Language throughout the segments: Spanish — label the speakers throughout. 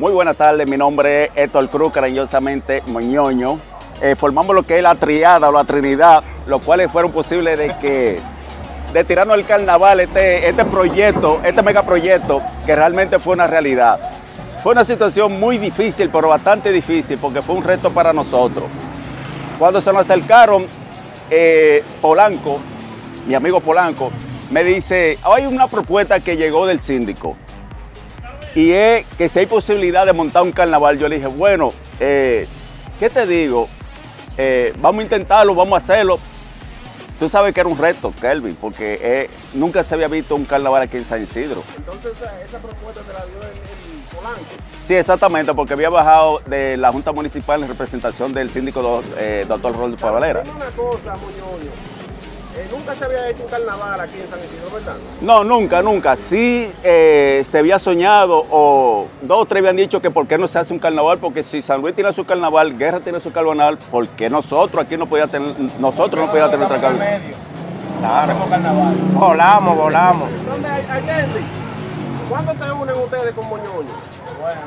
Speaker 1: Muy buenas tardes, mi nombre es Héctor Cruz, cariñosamente Moñoño. Eh, formamos lo que es la triada o la trinidad, los cuales fueron posibles de que de tirarnos el carnaval, este, este proyecto, este megaproyecto, que realmente fue una realidad. Fue una situación muy difícil, pero bastante difícil, porque fue un reto para nosotros. Cuando se nos acercaron, eh, Polanco, mi amigo Polanco, me dice, hay una propuesta que llegó del síndico y es que si hay posibilidad de montar un carnaval, yo le dije, bueno, eh, ¿qué te digo? Eh, vamos a intentarlo, vamos a hacerlo. Tú sabes que era un reto, Kelvin, porque eh, nunca se había visto un carnaval aquí en San Isidro.
Speaker 2: Entonces esa, esa propuesta te la dio el, el Polanco.
Speaker 1: Sí, exactamente, porque había bajado de la Junta Municipal en representación del síndico do- doctor Rodolfo Valera.
Speaker 2: Dime una cosa. Eh, nunca se había hecho un carnaval aquí en San Isidro, ¿verdad?
Speaker 1: No, nunca, nunca. Sí eh, se había soñado o dos o tres habían dicho que por qué no se hace un carnaval, porque si San Luis tiene su carnaval, Guerra tiene su carnaval, ¿por qué nosotros aquí no podía tener, nosotros no podíamos tener nuestra carnaval?
Speaker 3: Claro. carnaval. Volamos, volamos.
Speaker 2: ¿Dónde hay, Allende? ¿Cuándo se unen ustedes con Moñoño?
Speaker 3: Bueno,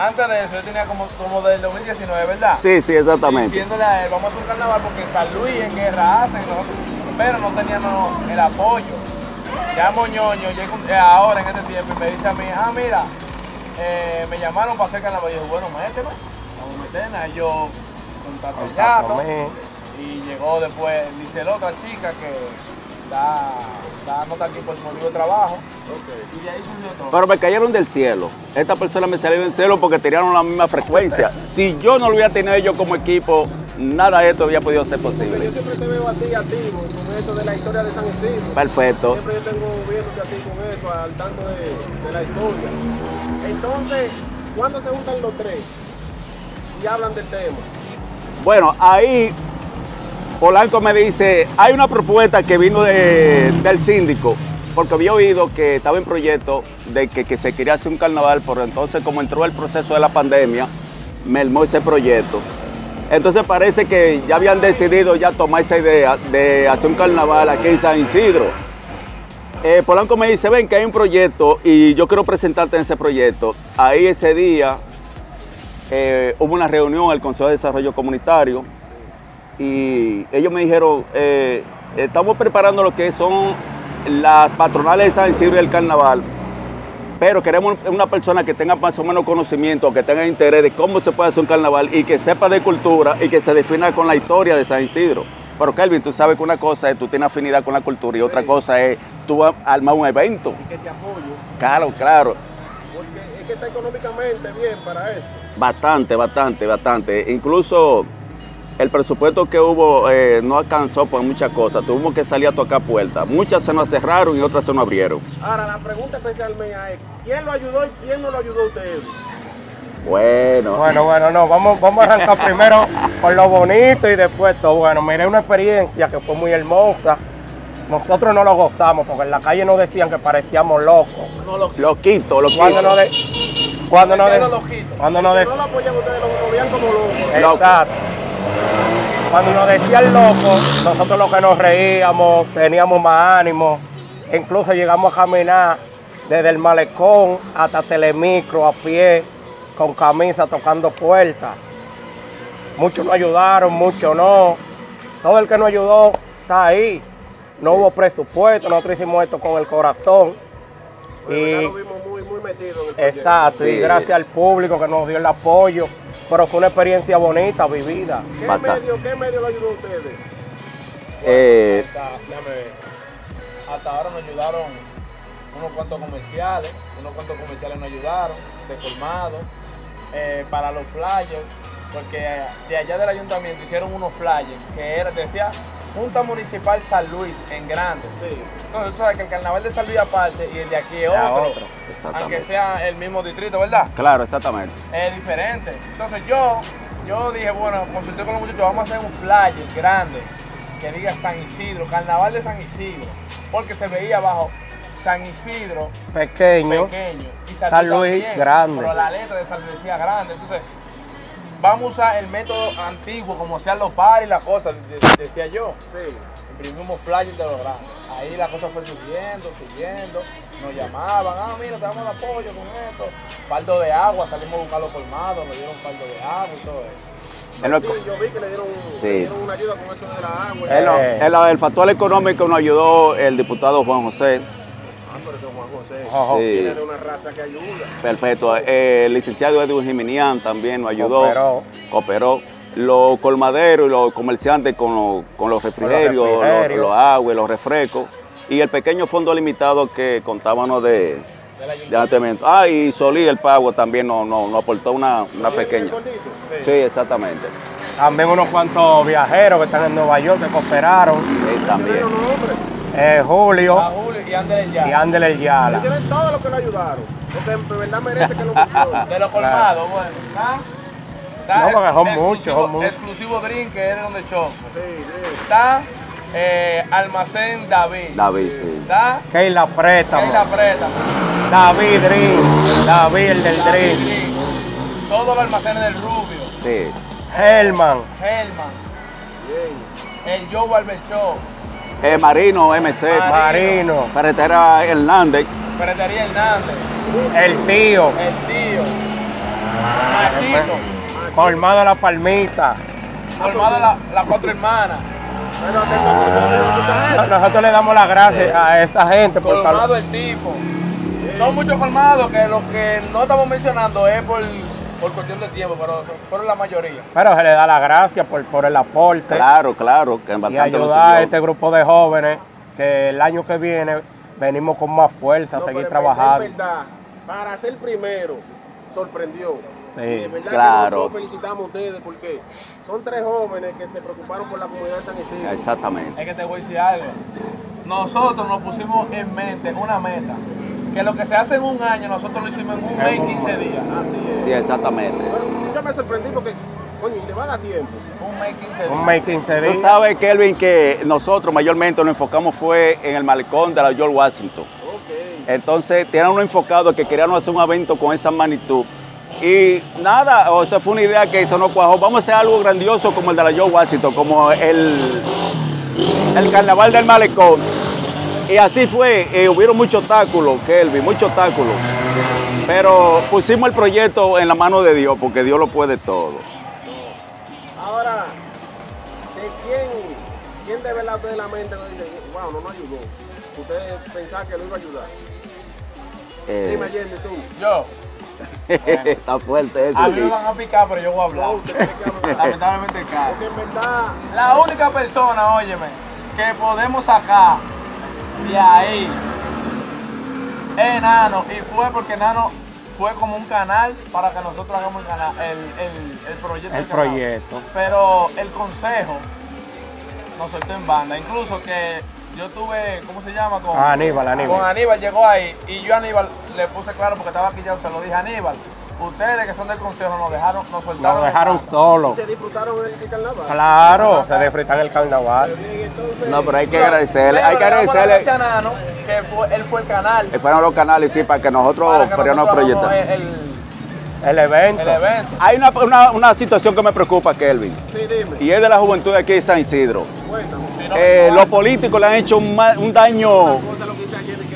Speaker 3: antes de eso yo tenía como, como del 2019, ¿verdad?
Speaker 1: Sí, sí, exactamente.
Speaker 3: Diciéndole a él, vamos a hacer un carnaval porque San Luis en guerra hacen, nosotros, pero no teníamos el apoyo. Ya Moñoño llega eh, ahora en este tiempo y me dice a mí, ah, mira, eh, me llamaron para hacer carnaval. Y yo, bueno, mételo, vamos a meterla. Y yo contacté el gato y llegó después, dice la otra chica que está, está no está aquí por motivo de trabajo. Y de ahí surgió todo.
Speaker 1: Pero me cayeron del cielo. Esta persona me salió del cielo porque tenían la misma frecuencia. Si yo no lo hubiera tenido ellos como equipo, nada de esto había podido ser
Speaker 2: Pero yo
Speaker 1: posible.
Speaker 2: siempre te veo a ti activo con eso de la historia de San Isidro.
Speaker 1: Perfecto.
Speaker 2: Siempre yo tengo viéndote a ti con eso, al tanto de, de la historia. Entonces, ¿cuándo se juntan los tres y hablan del tema?
Speaker 1: Bueno, ahí Polanco me dice, hay una propuesta que vino de- del síndico, porque había oído que estaba en proyecto de que, se quería hacer un carnaval, pero entonces como entró el proceso de la pandemia, mermó ese proyecto. Entonces parece que ya habían decidido ya tomar esa idea de hacer un carnaval aquí en San Isidro. Eh, Polanco me dice, ven que hay un proyecto y yo quiero presentarte en ese proyecto. Ahí ese día eh, hubo una reunión el Consejo de Desarrollo Comunitario y ellos me dijeron, eh, estamos preparando lo que son las patronales de San Isidro y el carnaval, pero queremos una persona que tenga más o menos conocimiento, que tenga interés de cómo se puede hacer un carnaval y que sepa de cultura y que se defina con la historia de San Isidro. Pero Kelvin, tú sabes que una cosa es tú tienes afinidad con la cultura y otra cosa es tú armar un evento.
Speaker 2: Y que te apoyo.
Speaker 1: Claro, claro.
Speaker 2: Porque es que está económicamente bien para eso.
Speaker 1: Bastante, bastante, bastante. Incluso el presupuesto que hubo eh, no alcanzó por muchas cosas. Tuvimos que salir a tocar puertas. Muchas se nos cerraron y otras se nos abrieron.
Speaker 2: Ahora, la pregunta especial mía es, ¿quién lo ayudó y quién no lo ayudó a ustedes?
Speaker 1: Bueno,
Speaker 4: Bueno, bueno, no, vamos, vamos a arrancar primero con lo bonito y después todo. Bueno, miré una experiencia que fue muy hermosa. Nosotros no lo gozamos porque en la calle nos decían que parecíamos locos.
Speaker 1: loquito, loquito.
Speaker 4: Cuando nos, de- cuando nos, de- cuando nos de-
Speaker 2: no lo apoyan ustedes, lo, lo como.
Speaker 4: Exacto. Cuando nos decían locos, nosotros lo que nos reíamos, teníamos más ánimo. Incluso llegamos a caminar desde el malecón hasta Telemicro a pie, con camisa tocando puertas. Muchos nos ayudaron, muchos no. Todo el que nos ayudó está ahí. No hubo presupuesto, nosotros hicimos esto con el corazón.
Speaker 2: Bueno,
Speaker 4: Y-
Speaker 2: lo vimos muy, muy metido en el proyecto.
Speaker 4: Exacto, y
Speaker 1: Sí.
Speaker 4: gracias al público que nos dio el apoyo. Pero fue una experiencia bonita, vivida.
Speaker 2: ¿Qué
Speaker 1: Bastante.
Speaker 2: medio, ¿Qué medio lo ayudó a ustedes?
Speaker 1: Eh,
Speaker 3: Hasta, déjame ver. Hasta ahora nos ayudaron unos cuantos comerciales, unos cuantos comerciales nos ayudaron, de colmado, eh, para los flyers, porque de allá del ayuntamiento hicieron unos flyers que era, decía Junta Municipal San Luis en grande.
Speaker 2: Sí.
Speaker 3: Entonces tú sabes que el carnaval de San Luis aparte y el de aquí es otro,
Speaker 4: otro,
Speaker 1: exactamente.
Speaker 3: aunque sea el mismo distrito, ¿verdad?
Speaker 1: claro, exactamente.
Speaker 3: es diferente. Entonces yo, yo dije, bueno, consulté con los muchachos, vamos a hacer un flyer grande que diga San Isidro, Carnaval de San Isidro, porque se veía abajo San Isidro
Speaker 4: Pequeño.
Speaker 3: pequeño y
Speaker 4: San Luis,
Speaker 3: también,
Speaker 4: grande.
Speaker 3: Pero la letra de San Luis decía grande, entonces vamos a usar el método antiguo, como hacían los pares y las cosas, de- decía yo.
Speaker 2: Sí.
Speaker 3: Imprimimos flyers de los grandes. Ahí la cosa fue subiendo, subiendo. Nos llamaban, ah, mira, te damos el apoyo con esto. Faldo de agua, salimos a buscar los colmados, nos dieron faldo de agua y todo eso.
Speaker 1: En lo-
Speaker 2: Sí, yo vi que le dieron,
Speaker 1: Sí.
Speaker 2: le dieron una ayuda con eso de la agua.
Speaker 1: En lo-
Speaker 4: Eh.
Speaker 1: en lo- el factor económico nos ayudó el diputado Juan José.
Speaker 2: José
Speaker 4: Ojo.
Speaker 1: Sí.
Speaker 2: viene de una raza que ayuda.
Speaker 1: Perfecto. Eh, el licenciado Edwin Jiminián también nos ayudó.
Speaker 4: Cooperó.
Speaker 1: Cooperó. Los colmaderos y los comerciantes con, los- con los refrigerios, los,
Speaker 4: refrigerios.
Speaker 1: los aguas, los refrescos. Y el pequeño fondo limitado que contábamos de, de. Ah, y Solí el Pago también nos, nos- nos aportó una, una pequeña. Sí, exactamente.
Speaker 4: También unos cuantos viajeros que están en Nueva York que cooperaron.
Speaker 1: Sí,
Speaker 2: Tiene
Speaker 1: también.
Speaker 4: Eh, Julio
Speaker 3: A Julio y Andrés ya.
Speaker 4: y el Yala.
Speaker 2: Hicieron todo lo que le ayudaron. Porque en verdad merece que lo mencione.
Speaker 3: De los colmados, bueno. ¿está? Está
Speaker 4: No, porque son muchos, son muchos.
Speaker 3: Exclusivo Drink, que es de donde choco.
Speaker 2: Sí, sí.
Speaker 3: Está eh, Almacén David.
Speaker 1: David, sí.
Speaker 3: Está
Speaker 4: Keila Préstamo.
Speaker 3: Keila Préstamo.
Speaker 4: David Dream. David el del
Speaker 3: David
Speaker 4: Dream.
Speaker 3: Drink. Todos los almacenes del Rubio.
Speaker 1: Sí.
Speaker 4: Helman.
Speaker 3: Helman.
Speaker 2: Bien.
Speaker 3: El Joe Barber Show.
Speaker 1: Eh, Marino, MC,
Speaker 3: Marino.
Speaker 4: Marino.
Speaker 1: Carretera Hernández.
Speaker 3: Ferretería Hernández.
Speaker 4: El tío.
Speaker 3: El tío. Machito.
Speaker 4: Colmado La Palmita.
Speaker 3: Formado la- las cuatro hermanas.
Speaker 4: Nosotros le damos las gracias a esta gente por
Speaker 3: Colmado el tipo. Son muchos colmados que los que no estamos mencionando es por, por cuestión de tiempo, pero fueron la mayoría.
Speaker 4: Pero se le da las gracias por, por el aporte
Speaker 1: Claro, claro, que
Speaker 4: y
Speaker 1: bastante lo
Speaker 4: ayudar a este grupo de jóvenes que el año que viene venimos con más fuerza a seguir trabajando.
Speaker 2: en verdad, para ser primero, sorprendió.
Speaker 4: Sí.
Speaker 2: Y de verdad
Speaker 1: Claro.
Speaker 2: que nosotros felicitamos a ustedes porque son tres jóvenes que se preocuparon por la comunidad de San Isidro.
Speaker 1: Exactamente.
Speaker 3: Es que te voy a decir algo. Nosotros nos pusimos en mente una meta. Que lo que se hace en un año, nosotros lo hicimos en un mes y 15 días.
Speaker 2: Así es.
Speaker 1: Sí, exactamente.
Speaker 2: Pero yo me sorprendí porque, coño, y le va a dar tiempo.
Speaker 3: Un mes y 15 días.
Speaker 4: Un mes y 15
Speaker 1: Tú
Speaker 4: días.
Speaker 1: sabes, Kelvin, que nosotros mayormente nos enfocamos fue en el malecón de la George Washington. Entonces, tenían uno enfocado que querían hacer un evento con esa magnitud. Y nada, o sea, fue una idea que eso no cuajó. Vamos a hacer algo grandioso como el de la George Washington, como el, el carnaval del malecón. Y así fue, eh, hubieron muchos obstáculos, Kelvin, muchos obstáculos. Pero pusimos el proyecto en la mano de Dios, porque Dios lo puede todo.
Speaker 2: Ahora, ¿de quién, quién de verdad ustedes la mente no dice, wow, no nos ayudó? Ustedes pensaban que lo iba a ayudar.
Speaker 1: Eh,
Speaker 2: Dime, Allende, tú.
Speaker 3: Yo,
Speaker 1: está fuerte eso.
Speaker 3: a mí
Speaker 1: sí.
Speaker 3: me van a picar, pero yo voy a hablar.
Speaker 2: No, usted.
Speaker 3: Lamentablemente cae.
Speaker 2: Porque en verdad,
Speaker 3: La única persona, óyeme, que podemos sacar de ahí es Nano. Y fue porque Nano fue como un canal para que nosotros hagamos el, canal, el, el, el proyecto.
Speaker 4: El proyecto.
Speaker 3: Pero el consejo nos soltó en banda. Incluso que yo tuve, ¿cómo se llama? Con,
Speaker 4: Ah, Aníbal, Aníbal.
Speaker 3: Con Aníbal llegó ahí y yo a Aníbal le puse claro porque estaba aquí ya, se lo dije a Aníbal. Ustedes que son del consejo nos dejaron, nos soltaron.
Speaker 4: Nos dejaron solos.
Speaker 2: se disfrutaron el, el carnaval.
Speaker 4: Claro, se disfrutan el carnaval.
Speaker 1: No, pero hay que agradecerle, hay que agradecerle.
Speaker 3: gracia a Nano, que fue, él fue el canal.
Speaker 1: Eh, Fueron los canales, sí, para que nosotros
Speaker 3: nosotros
Speaker 1: proyectar.
Speaker 3: el,
Speaker 4: El evento.
Speaker 3: el evento.
Speaker 1: Hay una, una- una situación que me preocupa, Kelvin,
Speaker 2: Sí, dime,
Speaker 1: y es de la juventud de aquí de San Isidro.
Speaker 2: cuéntame.
Speaker 3: Si no
Speaker 1: Eh, los políticos le han hecho un, un daño,
Speaker 2: Una cosa lo que dice Allende, que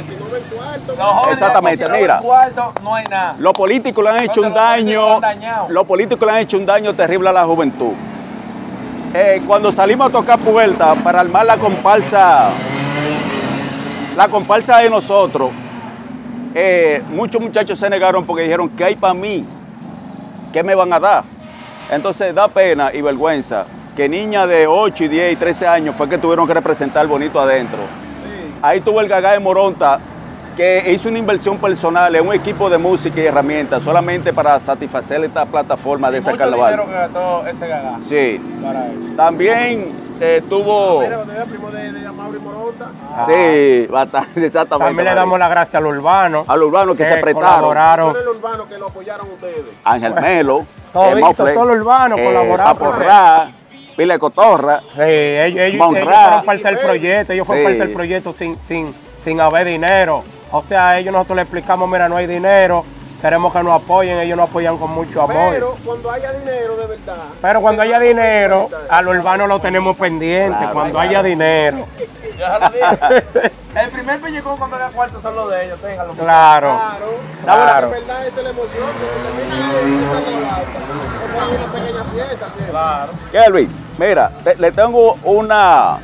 Speaker 3: Los
Speaker 1: Exactamente, mira.
Speaker 3: ven cuarto, no hay nada.
Speaker 1: los políticos le han hecho un daño, los políticos le han hecho un daño terrible a la juventud. Eh, cuando salimos a tocar puertas para armar la comparsa, la comparsa de nosotros, eh, muchos muchachos se negaron porque dijeron, ¿qué hay para mí? ¿Qué me van a dar? Entonces da pena y vergüenza que niñas de 8 y 10 y 13 años fue que tuvieron que representar bonito adentro. Ahí tuvo el Gagá de Moronta que hizo una inversión personal en un equipo de música y herramientas solamente para satisfacer esta plataforma de ese
Speaker 3: Mucho dinero
Speaker 1: carnaval.
Speaker 3: que gastó ese gagá
Speaker 1: Sí.
Speaker 3: para eso.
Speaker 1: También eh, tuvo...
Speaker 2: Mira, usted es primo de, de Moronta.
Speaker 1: Sí, bastante, exactamente.
Speaker 4: También le damos las gracias al urbano.
Speaker 1: a los urbanos que se prestaron.
Speaker 4: colaboraron.
Speaker 2: El urbano que lo apoyaron ustedes.
Speaker 1: Ángel Melo, eh,
Speaker 4: Todito,
Speaker 1: Mofle,
Speaker 4: todo lo urbano colaboraron.
Speaker 1: Paporrá, Pile Cotorra.
Speaker 4: Sí, ellos, ellos, ellos fueron parte del proyecto, ellos fueron
Speaker 1: Sí.
Speaker 4: parte del proyecto sin, sin, sin haber dinero. O sea, a ellos nosotros les explicamos, mira, no hay dinero, queremos que nos apoyen, ellos nos apoyan con mucho amor.
Speaker 2: Pero cuando haya dinero de verdad.
Speaker 4: Pero cuando haya dinero, a los urbanos lo tenemos pendiente,
Speaker 1: Claro,
Speaker 4: cuando
Speaker 1: claro.
Speaker 4: haya dinero.
Speaker 3: Lo dije. El primer pellicón cuando era cuarto son los de ellos, ténganlo.
Speaker 4: Claro.
Speaker 2: Claro.
Speaker 4: Claro.
Speaker 2: Verdad esa es la emoción, que termina una pequeña fiesta, ¿sí?
Speaker 3: Claro.
Speaker 1: Kelvin, mira, le tengo una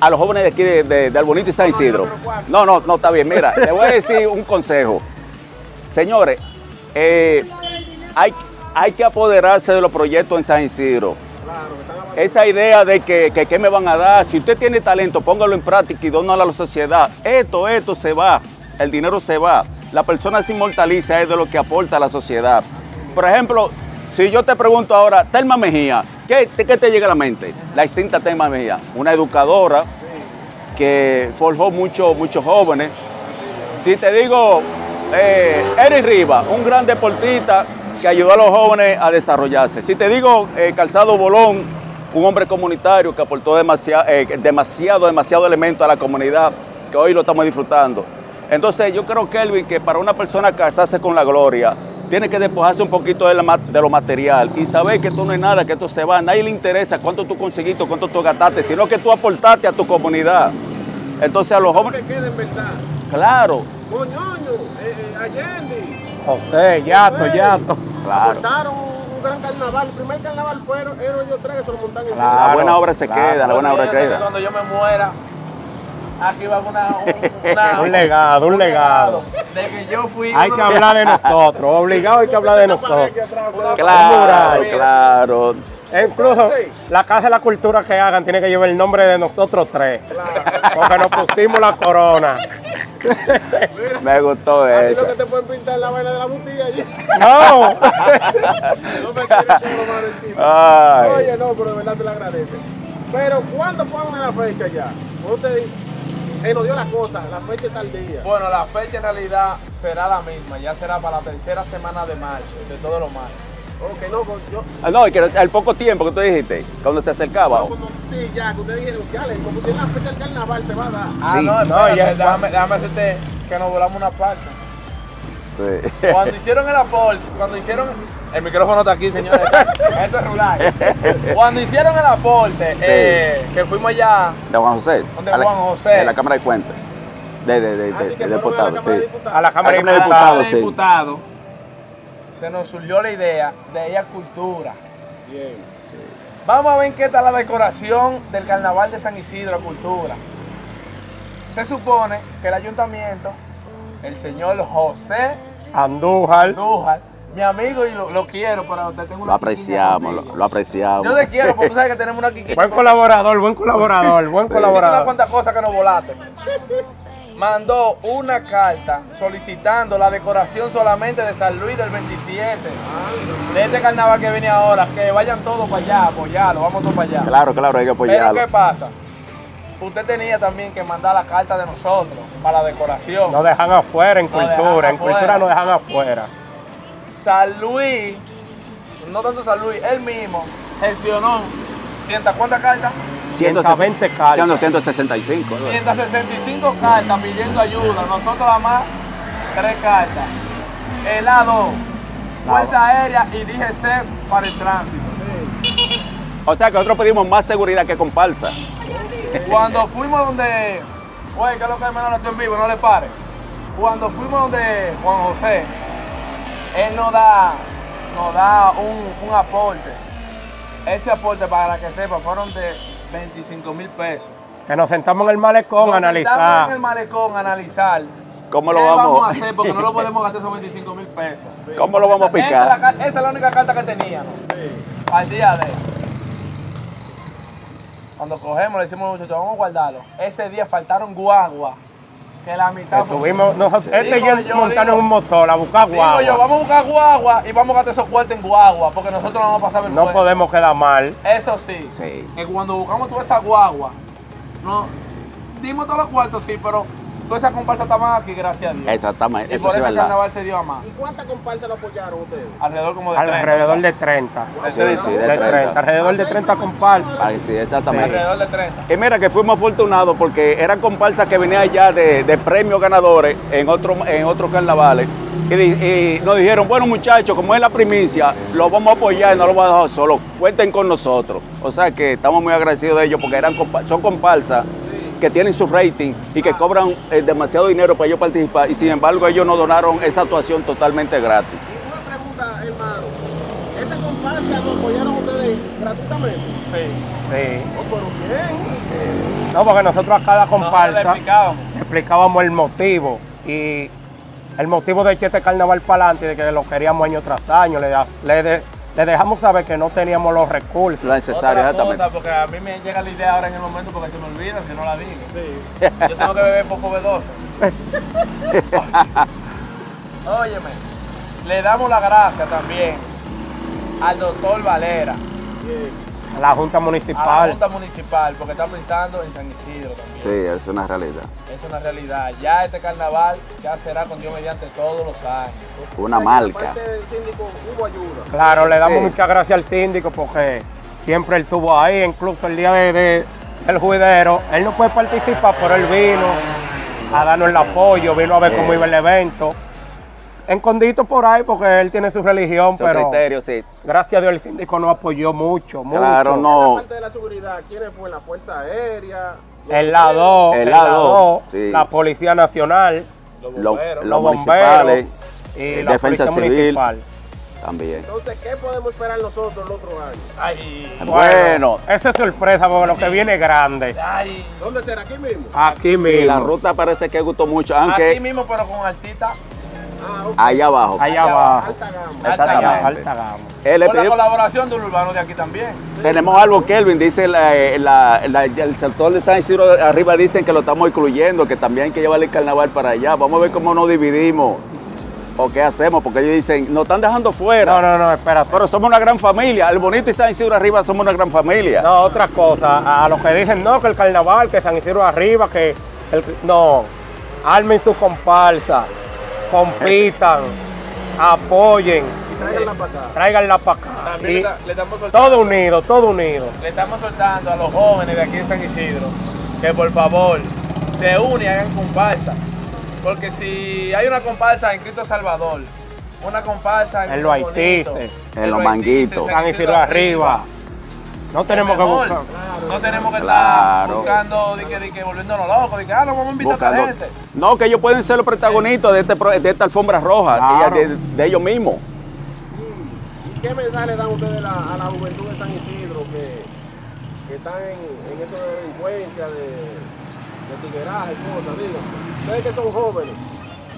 Speaker 1: a los jóvenes de aquí de, de, de Albonito y San Isidro. No, no, no, está bien. Mira, le voy a decir un consejo. Señores, eh, hay, hay que apoderarse de los proyectos en San Isidro. Esa idea de que, que, me van a dar, si usted tiene talento, póngalo en práctica y dónalo a la sociedad. Esto, esto se va, el dinero se va. La persona se inmortaliza es de lo que aporta a la sociedad. Por ejemplo, si yo te pregunto ahora, Telma Mejía, ¿qué, te- llega a la mente? La extinta Telma Mejía, una educadora que forjó muchos muchos jóvenes. Si te digo, eh, Eric Riva, un gran deportista que ayudó a los jóvenes a desarrollarse. Si te digo, eh, Calzado Bolón, un hombre comunitario que aportó demasiado, demasiado, demasiado elemento a la comunidad, que hoy lo estamos disfrutando. Entonces yo creo, Kelvin, que para una persona casarse con la gloria, tiene que despojarse un poquito de, la ma- de lo material y saber que esto no es nada, que esto se va. A nadie le interesa cuánto tú conseguiste, cuánto tú gastaste, sino que tú aportaste a tu comunidad. Entonces a los jóvenes,
Speaker 2: Que quede en verdad.
Speaker 1: claro,
Speaker 2: Moñoño, eh, eh, Allende.
Speaker 4: José, Yato,
Speaker 2: José,
Speaker 4: Yato.
Speaker 1: Claro.
Speaker 2: Aportaron un, gran carnaval. El primer carnaval fueron ellos tres que se lo montan encima.
Speaker 4: Claro.
Speaker 1: la buena obra se
Speaker 4: claro.
Speaker 1: queda, la buena obra
Speaker 3: que
Speaker 1: queda.
Speaker 3: Cuando yo me muera, aquí va una, un, una-
Speaker 4: Un legado, un legado.
Speaker 3: De que yo fui.
Speaker 4: Hay que hablar de nosotros, obligado hay que hablar de nosotros.
Speaker 1: Claro,
Speaker 4: mural.
Speaker 1: claro.
Speaker 4: E incluso la Casa de la Cultura que hagan tiene que llevar el nombre de nosotros tres. Porque nos pusimos la corona.
Speaker 1: Me gustó
Speaker 2: A ti lo
Speaker 1: eso.
Speaker 2: que te pueden pintar la vaina de la allí.
Speaker 4: No.
Speaker 2: No me.
Speaker 1: Ay.
Speaker 2: Oye, no, pero de verdad se le agradece. Pero, ¿cuándo ponen la fecha ya? Cuando Usted dice, se nos dio la cosa, la fecha está al día.
Speaker 3: Bueno, la fecha en realidad será la misma, ya será para la tercera semana de marzo, de todos los martes.
Speaker 2: Ok, no, yo,
Speaker 1: Ah, No, y que al poco tiempo que tú dijiste, cuando se acercaba.
Speaker 2: no, cuando- sí, ya, que ustedes dijeron, ya pues si es la fecha del carnaval se va a dar.
Speaker 3: Ah,
Speaker 1: Sí.
Speaker 3: no,
Speaker 4: No, ya-
Speaker 3: déjame, déjame decirte que nos volamos una parte.
Speaker 1: Sí.
Speaker 3: Cuando hicieron el aporte, cuando hicieron. El micrófono está aquí, señores. Esto es rural. Cuando hicieron el aporte, eh, que fuimos allá,
Speaker 1: De Juan José.
Speaker 3: ¿Dónde
Speaker 1: A la-
Speaker 3: Juan José?
Speaker 1: De la Cámara de Cuentas. De, de, de,
Speaker 2: Así
Speaker 1: de, de diputados,
Speaker 2: Cámara de
Speaker 1: sí.
Speaker 2: Diputados.
Speaker 4: A la Cámara de
Speaker 1: de
Speaker 4: Diputados.
Speaker 3: de
Speaker 1: sí.
Speaker 3: diputados, se nos surgió la idea de ir a cultura.
Speaker 2: Bien.
Speaker 3: Vamos a ver qué tal la decoración del carnaval de San Isidro a cultura. Se supone que el ayuntamiento, el señor José
Speaker 4: Andújar.
Speaker 3: Andújar, mi amigo y lo, lo quiero, pero te tengo una
Speaker 1: Lo apreciamos, lo, lo apreciamos.
Speaker 3: Yo te quiero porque tú sabes que tenemos una quiquita.
Speaker 4: Buen colaborador, buen colaborador, buen colaborador.
Speaker 3: cuantas cosas que nos volaste. Mandó una carta solicitando la decoración solamente de San Luis del 27. De este carnaval que viene ahora, que vayan todos para allá, apoyarlo, vamos todos para allá.
Speaker 1: Claro, claro, hay que
Speaker 3: Pero
Speaker 1: apoyarlo.
Speaker 3: ¿qué pasa? Usted tenía también que mandar la carta de nosotros para la decoración.
Speaker 4: Nos dejan afuera en
Speaker 3: Nos
Speaker 4: cultura, en
Speaker 3: afuera.
Speaker 4: cultura nos dejan afuera.
Speaker 3: San Luis, no tanto San Luis, él mismo gestionó, ¿sienta cuántas cartas?
Speaker 4: 120 cartas.
Speaker 1: 165. ¿no?
Speaker 3: 165 cartas pidiendo ayuda, nosotros nada más tres cartas. El A2, Fuerza Aérea y DGC para el tránsito.
Speaker 1: O sea que nosotros pedimos más seguridad que comparsa.
Speaker 3: Cuando fuimos donde, oye, que es lo que hermano estoy en vivo, no le pare. Cuando fuimos donde Juan José, él nos da, nos da un, un aporte. Ese aporte, para que sepa, fueron de 25 mil pesos.
Speaker 4: Que nos sentamos en el malecón a
Speaker 3: Nos sentamos en el
Speaker 4: analizar.
Speaker 3: malecón a analizar
Speaker 1: ¿Cómo
Speaker 3: qué
Speaker 1: lo vamos,
Speaker 3: a hacer porque no lo podemos gastar esos 25 mil pesos.
Speaker 1: ¿Cómo lo vamos a
Speaker 3: Esa es, la,
Speaker 1: picar?
Speaker 3: ca- esa es la única carta que teníamos al día de. Cuando cogemos, le decimos a los muchachos, vamos a guardarlo. Ese día faltaron guagua, que la mitad
Speaker 4: Estuvimos, nosotros, este
Speaker 3: Digo yo, digo-
Speaker 4: un motor a buscar
Speaker 3: Digo yo,
Speaker 4: guagua.
Speaker 3: vamos a buscar guagua y vamos a gastar esos cuartos en guagua, porque nosotros no vamos a pasar
Speaker 4: No
Speaker 3: vergüenza.
Speaker 4: podemos quedar mal.
Speaker 3: Eso sí,
Speaker 1: Sí.
Speaker 3: que cuando buscamos toda esa guagua, no, dimos todos los cuartos, sí, pero toda esa comparsa estaba aquí, gracias a Dios.
Speaker 1: Exactamente,
Speaker 3: Y
Speaker 1: eso
Speaker 3: por
Speaker 1: sí es
Speaker 3: eso el
Speaker 1: verdad.
Speaker 3: carnaval se dio a más.
Speaker 2: ¿Y cuántas comparsas lo apoyaron ustedes?
Speaker 3: Alrededor como de 30.
Speaker 4: Alrededor de 30.
Speaker 3: De
Speaker 1: Sí,
Speaker 3: 30.
Speaker 1: sí,
Speaker 4: De
Speaker 1: de
Speaker 4: 30.
Speaker 1: 30.
Speaker 4: Alrededor de 30 comparsas.
Speaker 1: Ah, sí, exactamente.
Speaker 3: Alrededor de 30.
Speaker 1: Y mira que fuimos afortunados porque eran comparsas que venían ya de, de premios ganadores en otros en otros carnavales. Y, nos dijeron, bueno muchachos, como es la primicia, lo vamos a apoyar y no lo vamos a dejar solo. Cuenten con nosotros. O sea que estamos muy agradecidos de ellos porque eran compa- son comparsas que tienen su rating y que cobran eh, demasiado dinero para ellos participar y sin embargo ellos nos donaron esa actuación totalmente gratis.
Speaker 2: Y una pregunta, hermano. ¿Esa comparsa lo apoyaron ustedes gratuitamente?
Speaker 4: Sí.
Speaker 2: Oh, pero bien.
Speaker 4: No, porque nosotros a cada comparsa
Speaker 3: explicábamos.
Speaker 4: explicábamos el motivo y el motivo de echar este carnaval para adelante, de que lo queríamos año tras año, le, da- le, de- le dejamos saber que no teníamos los recursos.
Speaker 1: Lo necesario,
Speaker 3: Otra
Speaker 1: exactamente.
Speaker 3: cosa, porque a mí me llega la idea ahora en el momento porque se me olvida si no la digo.
Speaker 2: Sí.
Speaker 3: Yo tengo que beber poco B12. Óyeme, le damos la gracia también al doctor Valera.
Speaker 4: A la Junta
Speaker 3: a la
Speaker 4: Municipal.
Speaker 3: Junta Municipal, porque está pensando en San Isidro también.
Speaker 1: Sí, es una realidad.
Speaker 3: Es una realidad. Ya este carnaval ya será con Dios mediante todos los años.
Speaker 1: Una
Speaker 2: O sea, que
Speaker 1: marca.
Speaker 2: del síndico hubo ayuda.
Speaker 4: Claro, le damos
Speaker 1: Sí.
Speaker 4: muchas gracias al síndico porque siempre él estuvo ahí, incluso el día de, de- del juidero. Él no puede participar, pero él vino a darnos el apoyo, vino a ver cómo iba el evento. Escondito por ahí porque él tiene su religión,
Speaker 1: Su
Speaker 4: pero
Speaker 1: criterio, sí.
Speaker 4: gracias a Dios el síndico nos apoyó mucho, mucho.
Speaker 1: Claro, no.
Speaker 2: Aparte de la seguridad, ¿quiénes fue? ¿La Fuerza Aérea?
Speaker 4: El lado,
Speaker 1: El lado, sí.
Speaker 4: la Policía Nacional,
Speaker 3: Los
Speaker 1: Lo-
Speaker 3: bomberos.
Speaker 1: lo-
Speaker 4: los
Speaker 1: municipales,
Speaker 4: bomberos y la
Speaker 1: Defensa
Speaker 4: Policía
Speaker 1: Civil.
Speaker 4: Municipal.
Speaker 1: También.
Speaker 2: Entonces, ¿qué podemos esperar nosotros el otro año?
Speaker 3: Ay,
Speaker 1: Bueno,
Speaker 4: Esa es sorpresa porque lo que viene es grande.
Speaker 3: ay.
Speaker 2: ¿Dónde será? ¿Aquí mismo?
Speaker 4: Aquí mismo.
Speaker 1: la ruta parece que gustó mucho,
Speaker 3: Aquí
Speaker 1: aunque
Speaker 3: mismo, pero con artista.
Speaker 2: Ah, ok.
Speaker 1: allá abajo.
Speaker 4: Allá
Speaker 3: Allá
Speaker 4: abajo.
Speaker 2: Alta gama.
Speaker 3: Alta
Speaker 1: Exactamente.
Speaker 3: gama.
Speaker 4: Alta gama.
Speaker 3: Con la colaboración del urbano de aquí también.
Speaker 1: tenemos algo, Kelvin, dice la- eh, la- la- el sector de San Isidro arriba dicen que lo estamos incluyendo, que también hay que llevar el carnaval para allá. Vamos a ver cómo nos dividimos o qué hacemos, porque ellos dicen, nos están dejando fuera.
Speaker 4: No, no, no, espérate.
Speaker 1: Pero somos una gran familia. El Bonito y San Isidro arriba somos una gran familia.
Speaker 4: No, otra cosa. A los que dicen no, que el carnaval, que San Isidro arriba, que el, no. Armen su comparsa, compitan, apoyen,
Speaker 2: Tráiganla para acá.
Speaker 4: tráiganla para acá.
Speaker 3: También
Speaker 4: Y
Speaker 3: le, da- le estamos soltando,
Speaker 4: todo unido, todo unido.
Speaker 3: le estamos soltando a los jóvenes de aquí de San Isidro que por favor se unan y hagan comparsa. Porque si hay una comparsa en Cristo Salvador, una comparsa en,
Speaker 4: En los Haitises,
Speaker 1: en los Manguitos,
Speaker 4: San Isidro arriba. No tenemos que buscar.
Speaker 3: No tenemos que
Speaker 1: Claro.
Speaker 3: estar buscando, de que, de que volviéndonos locos, de que ah, no vamos a invitar a
Speaker 1: Buscando-
Speaker 3: esta gente.
Speaker 1: No, que ellos pueden ser los protagonistas de, este, de esta alfombra roja,
Speaker 4: Claro.
Speaker 1: y de, de ellos mismos.
Speaker 2: ¿Y qué mensaje le dan ustedes la- a la juventud de San Isidro que, que están en, en eso de delincuencia, de, de tigueraje y cosas? Digan, ustedes que son jóvenes,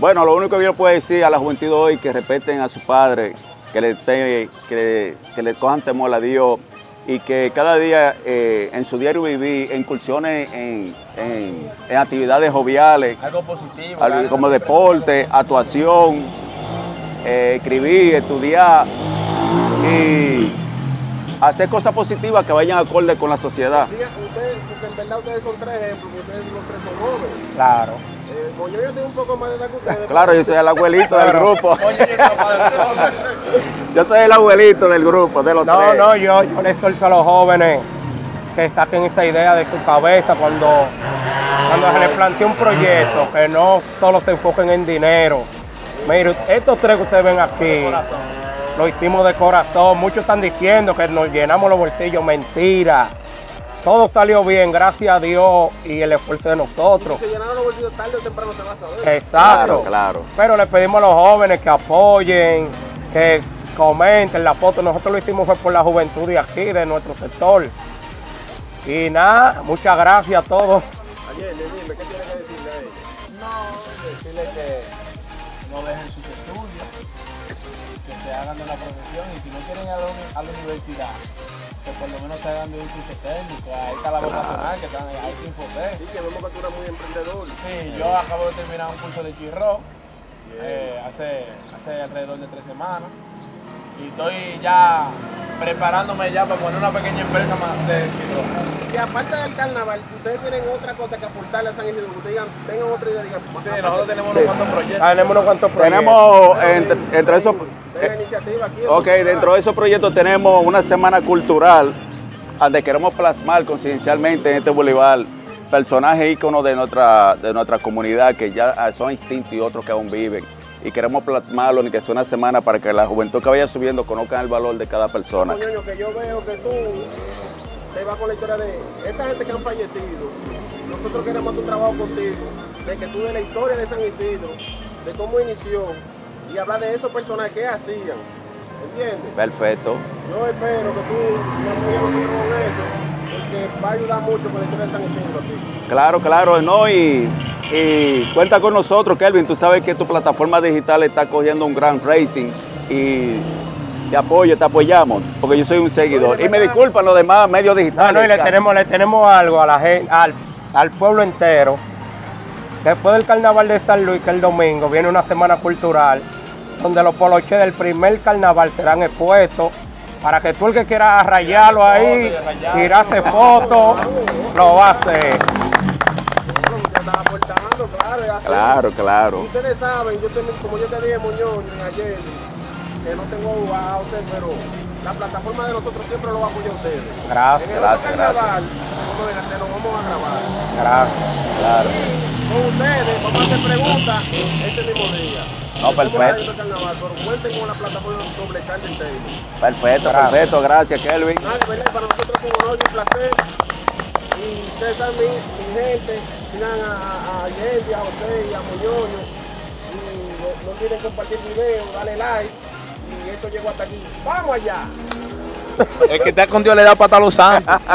Speaker 1: Bueno, lo único que yo puedo decir a la juventud hoy que respeten a sus padres, que le, te- que, que le cojan temor a Dios y que cada día eh, en su diario vivir incursiones en, en- en actividades joviales,
Speaker 3: Algo positivo.
Speaker 1: algo como deporte, actuación, eh, escribir, estudiar y hacer cosas positivas que vayan acorde con la sociedad.
Speaker 2: sigan ustedes, porque en verdad ustedes son tres ejemplos, ustedes los tres son jóvenes.
Speaker 4: Claro.
Speaker 2: Eh, un poco más de edad que ustedes.
Speaker 1: Claro, yo soy el abuelito del grupo.
Speaker 3: Yo
Speaker 1: soy el abuelito del grupo, de los
Speaker 4: No,
Speaker 1: tres.
Speaker 4: no, yo, yo le suelto a los jóvenes que saquen esa idea de su cabeza cuando, cuando se les plantea un proyecto, que no solo se enfoquen en dinero. Mire, estos tres que ustedes ven aquí, lo hicimos de corazón. Muchos están diciendo que nos llenamos los bolsillos, mentira. Todo salió bien, gracias a Dios y el esfuerzo de nosotros.
Speaker 2: Se llenaron los bolsillos tarde o temprano se va a saber.
Speaker 4: Exacto.
Speaker 1: Claro, claro.
Speaker 4: Pero le pedimos a los jóvenes que apoyen, que comenten la foto. Nosotros lo hicimos fue por la juventud de aquí, de nuestro sector. Y nada, muchas gracias a todos.
Speaker 2: Ayer, dime, ¿qué tiene que decirle a ellos?
Speaker 3: No, decirle que no dejen sus estudios, que se hagan de la profesión y si no quieren ir a la, uni- a la universidad, que por lo menos se hagan de un curso técnico. Ahí está la vocacional, que están ahí sin poder.
Speaker 2: Sí, que vemos que tú eres muy emprendedor.
Speaker 3: Sí, yo acabo de terminar un curso de chirro eh, hace, hace alrededor de tres semanas y estoy ya preparándome ya para poner una pequeña empresa más de chirro.
Speaker 2: Y aparte del carnaval, ustedes tienen otra cosa que aportarle a San Isidro, que ustedes digan, tengan otra idea, digan,
Speaker 3: Sí, nosotros tenemos unos cuantos proyectos.
Speaker 4: Tenemos unos cuantos proyectos.
Speaker 1: Tenemos entre, entre esos.
Speaker 2: Iniciativa aquí.
Speaker 1: Ok, dentro de esos proyectos tenemos una semana cultural donde queremos plasmar conciencialmente en este Bolívar personajes íconos de nuestra, de nuestra comunidad que ya son extintos y otros que aún viven. Y queremos plasmarlo en que sea una semana para que la juventud que vaya subiendo conozcan el valor de cada persona.
Speaker 2: Coño, que yo veo que tú te vas con la historia de esa gente que han fallecido nosotros queremos un trabajo contigo, de que tú de la historia de San Isidro, de cómo inició, y hablar de esos personajes que hacían. ¿Entiendes?
Speaker 1: Perfecto.
Speaker 2: Yo espero que tú me apoyes con eso, porque va a ayudar mucho con la historia de San Isidro aquí.
Speaker 1: Claro, claro, no, y, y cuenta con nosotros, Kelvin. Tú sabes que tu plataforma digital está cogiendo un gran rating y te apoyo, te apoyamos, porque yo soy un seguidor. Y me disculpan los demás medios digitales.
Speaker 4: no, y le tenemos, le tenemos algo a la gente, al, al pueblo entero. Después del carnaval de San Luis, que el domingo, viene una semana cultural, donde los poloches del primer carnaval serán expuestos para que tú el que quiera rayarlo ahí, tirarse fotos, lo va a hacer.
Speaker 2: Claro.
Speaker 1: Claro, claro.
Speaker 2: Ustedes saben, yo te- como yo te dije, Muñoz, y ayer, que no tengo a usted, pero la plataforma de nosotros siempre lo va a apoyar a ustedes.
Speaker 4: Gracias,
Speaker 2: En el
Speaker 1: gracias,
Speaker 2: otro carnaval, vamos a hacer, nos vamos a grabar.
Speaker 4: gracias.
Speaker 1: Claro.
Speaker 2: Con ustedes, vamos a hacer preguntas este mismo día.
Speaker 1: No,
Speaker 2: ¿Cómo está
Speaker 1: perfecto.
Speaker 2: cuenten con la plataforma Carmen Taylor.
Speaker 1: Perfecto,
Speaker 4: Gracias.
Speaker 1: perfecto. Gracias, Kelvin.
Speaker 2: Nada, de verdad, para nosotros es un honor y un placer. Y ustedes saben, mi, gente, sigan a, a a Yendi, a José y a Muñoño. Y no, no olviden compartir el video, dale like. Y esto llegó hasta aquí. ¡Vamos allá!
Speaker 3: El que está con Dios le da pata a los santos.